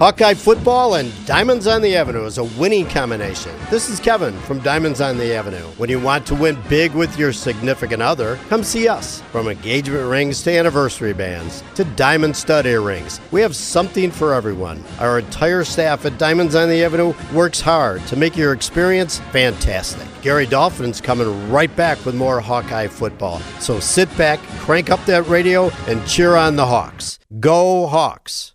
Hawkeye football and Diamonds on the Avenue is a winning combination. This is Kevin from Diamonds on the Avenue. When you want to win big with your significant other, come see us. From engagement rings to anniversary bands to diamond stud earrings, we have something for everyone. Our entire staff at Diamonds on the Avenue works hard to make your experience fantastic. Gary Dolphin's coming right back with more Hawkeye football. So sit back, crank up that radio, and cheer on the Hawks. Go Hawks!